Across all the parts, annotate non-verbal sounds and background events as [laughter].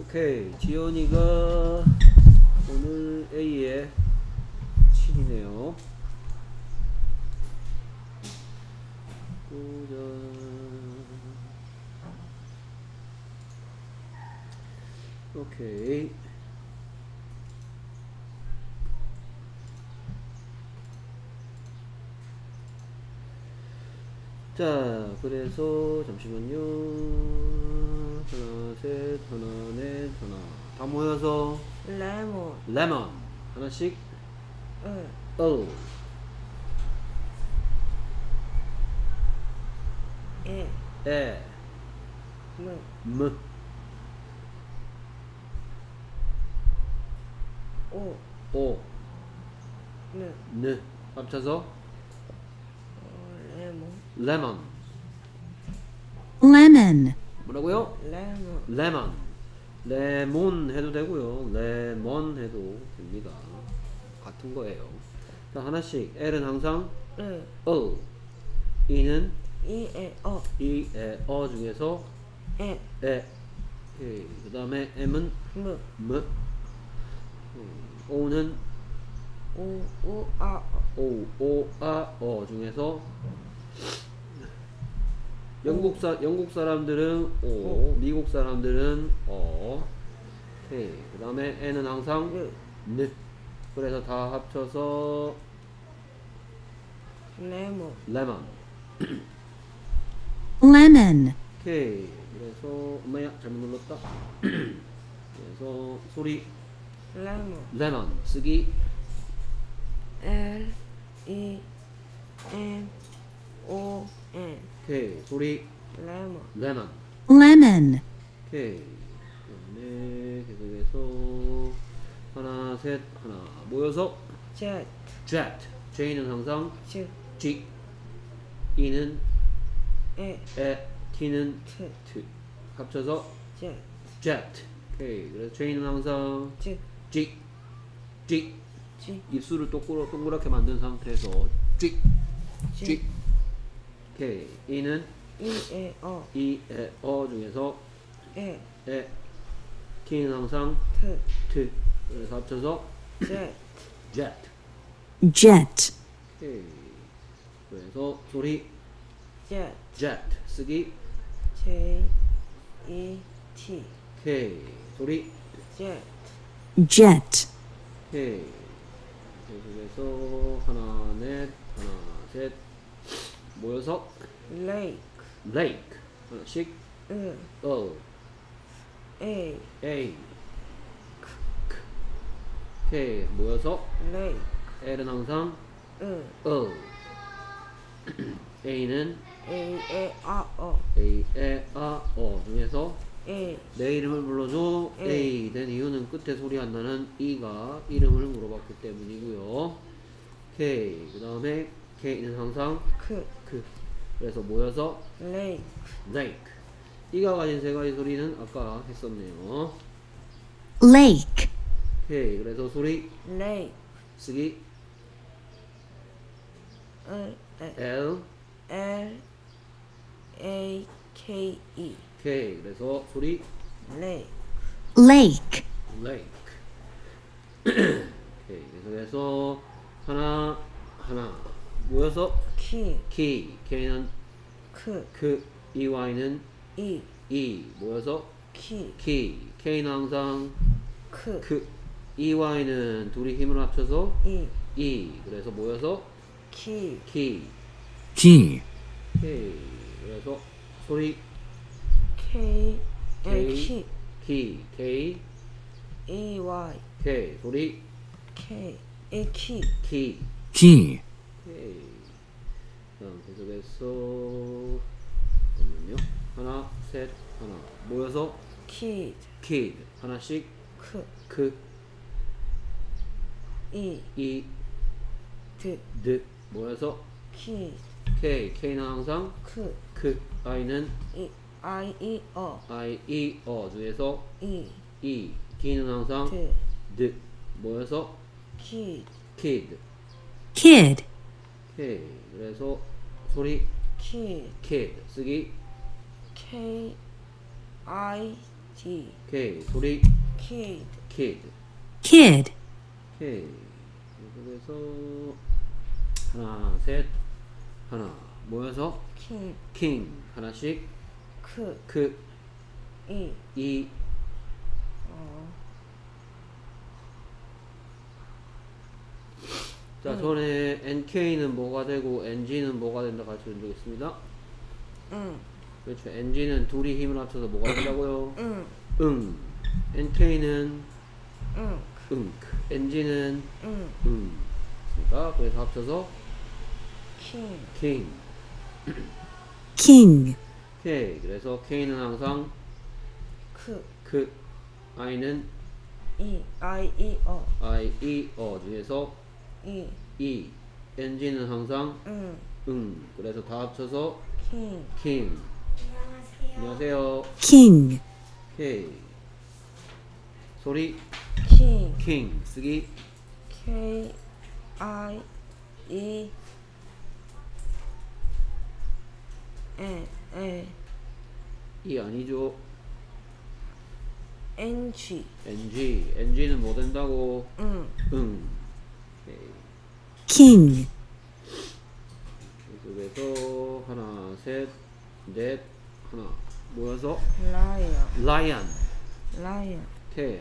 오케이 지연이가 오늘 A에 7이네요. 오케이. 자 그래서 잠시만요 하나 셋 하나 넷 하나. 다 모여서 레몬. 레몬. 하나씩 응. 어 에, 에, 무, 무, 오, 오, 느, 느. 합쳐서 어, 레몬. 레몬. lemon, 뭐라고요? 레몬. 레몬. 레몬 해도 되고요. 레몬 해도 됩니다. 같은 거예요. 자 하나씩. L은 항상? 응 어. E는? 이 에 어 이, 에, 어 중에서? 에, 에 그 다음에 M은? 무, 무. 음, O는? 우, 우, 아, 어. 오, 오, 아, 어 중에서 영국 사 영국 사람들은 오, 미국 사람들은 어. 오케이. 그다음에 N은 항상 느, 느. 그래서 다 합쳐서 레몬 레몬. lemon, 오케이. 그래서 엄마야 잘못 눌렀다. [clears throat] 그래서 소리 레몬 레몬 쓰기 L E M O N 오케이. 소리 레몬 레몬. lemon, 오케이. 그다음에 계속해서 하나 셋 하나 모여서 젯, jet. J는 항상 즈, G. E는 에, 에, T는 트, T. 합쳐서 젯, jet. 오케이. 그래서 J는 항상 즈, G. G. 지, 입술을 동그라, 동그랗게 만든 상태에서 G. G. 지, 오케이. E는 이에 어, E, 에, 어 중에서 에, 에. T는 항상 트, T. 그래서 합쳐서 젯, [coughs] jet. jet, 오케이. 그래서 소리 젯, jet 쓰기 J E T 오케이. 소리 젯, jet, 오케이. 계속해서 하나 넷 하나 셋 모여서 레이크 lake. 하나씩 으, 어. A. A. 크, 크. 오케이 모여서 레이크 L은 항상 으, 어. [clears throat] A는 A 에아어 A 에아어 중에서 A. 내 이름을 불러줘. A. A. 된 이유는 끝에 소리 안 나는 E가 이름을 물어봤기 때문이고요. K. 그 다음에 K는 항상 크 그 그래서 모여서 레이크 lake. 이가 가진 세 가지 소리는 아까 했었네요. Lake, 오케이 그래서 소리 레이크 쓰기 으, 에, L L A K E. K 그래서 소리 레이크 lake, lake. 오케이 계속해서 [clears throat] 하나 하나 모여서 키. key K는 크. 그 EY는 E E 모여서 키. key K는 항상 크. 그 EY는 둘이 힘을 합쳐서 E E 그래서 모여서 키. Key key, K 그래서 소리 K. K. 에 키. Key K. E Y. K 소리 K. 에 키. Key key, 오케이. 다음 계속해서 잠깐만요. 하나, 셋, 하나. 모여서 키 kid 하나씩 크. 그, E 이, 드. 드. 모여서 키 K. K는 항상 크. 그 I는 E I E 어 I, E, 어 중에서 E E. D는 항상 드. 드. 모여서 키 kid kid, 오케이 그래서 소리 키 kid 쓰기 K I D K. 소리 kid kid kid, K. 그래서 하나 셋 하나. 모여서 king. King. 하나씩 크. 그 이. 이. 어, 자, 전에 NK는 뭐가 되고 NG는 뭐가 된다 적 있습니다. 응, 그렇죠. NG는 둘이 힘을 합쳐서 뭐가 된다고요? 응, 응. NK는 응, 응. NG는 응, 응. 그러니까 그래서 합쳐서 king king. king, K. 그래서 K는 항상 크그 I는 이 I E 어 I, E, 어 중에서 이 E. NG는 항상 응, 응. 그래서 다 합쳐서 king king. 안녕하세요. king, K. 소리 king king 쓰기 K I E 에, 에, 이 아니죠. N G NG. NG는 뭐 된다고? 응, 응. King, 이쪽에서 하나, 셋, 넷, 하나 모여서 lion lion. lion.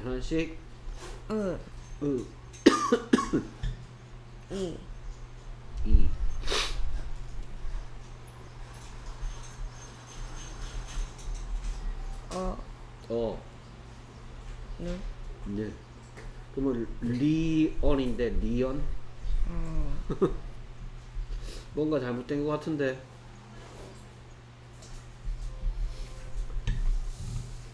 하나씩 으, 으, 이 이. 어, 어. 느, 네. 그러면 리언인데 리언? 어, [laughs] 뭔가 잘못된 것 같은데.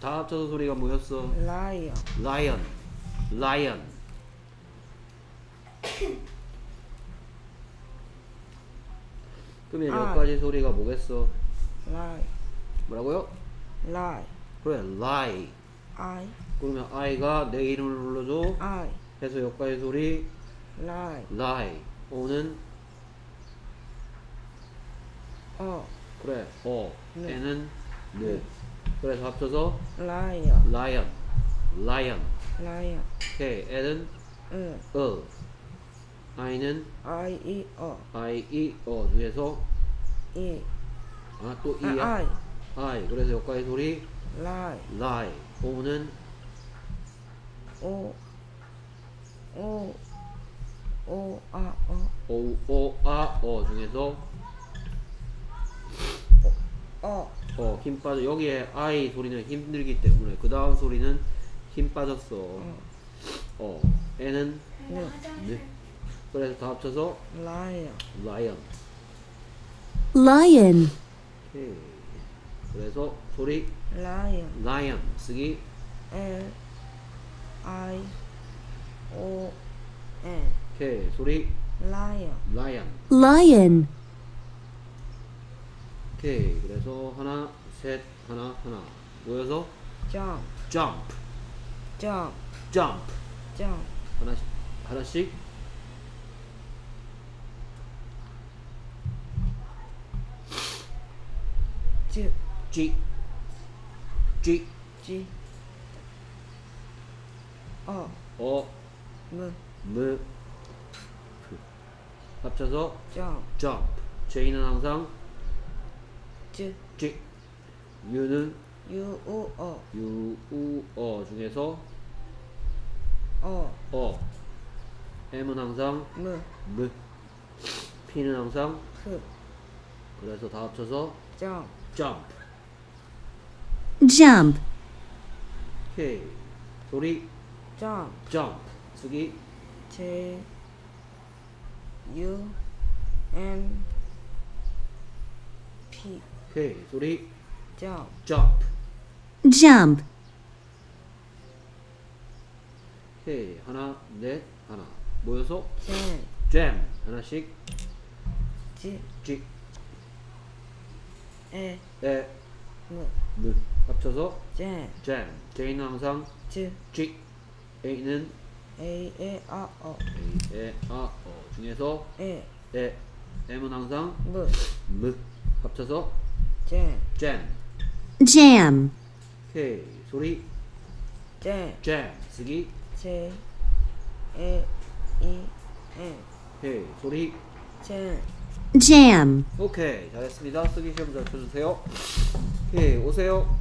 다 합쳐서 소리가 뭐였어? lion lion, lion. 그러면 아. 여기까지 소리가 뭐겠어? lie 뭐라고요? lie 그래, lie. I 그러면 I가 내 이름을 불러줘. I 해서 여기까지 소리 lie lie. O는 어, 그래, 어. 네. N은 네. 그래서 합쳐서 lion lion, lion. lion 오케이, N은 으, 어. I는 I E 어, I, E, 어 중에서 이 아, 또 아, E야? I I. 그래서 여기까지 소리 lie lie. O는 O O O 아 어, O, O, 아, 어 중에서 어, 어, 힘 빠져. 여기에 I 소리는 힘들기 때문에 그 다음 소리는 힘 빠졌어. 어, N은 느, 네. 그래서 다 합쳐서 lion lion. lion, 오케이. 그래서 소리 lion lion 쓰기 L I O N 오케이. 소리 lion lion. lion, 오케이. 그래서 하나, 셋, 하나, 하나 모여서 jump jump, jump jump. jump 하나씩 하나씩 G G, G, G 어, 어, 무 무, 프. 합쳐서 jump jump. J는 항상 G G, U는 U O 어, U, U, 어 중에서 어, 어. M은 항상 무 무, P는 항상 크 그래서 다 합쳐서 jump jump. jump, 오케이. 소리 jump jump. 쓰기 J U M P 오케이. 소리 jump jump. jump, 오케이. 하나, 넷, 하나. 모여서 Jam jam. 하나씩 G G, E 에, 무 무. 합쳐서 Jam jam. J는 항상 G G, A는 A E A 어 A, 에, 아, 어 중에서 E 에, M은 항상 무. 무. 합쳐서 Jam jam. jam, 오케이. 소리. 제 jam 쓰기. 제. 에. 이. 엔 오케이 소리. 젠 jam, 오케이. 잘했습니다. 쓰기 시험 잘 쳐주세요. 오케이 오세요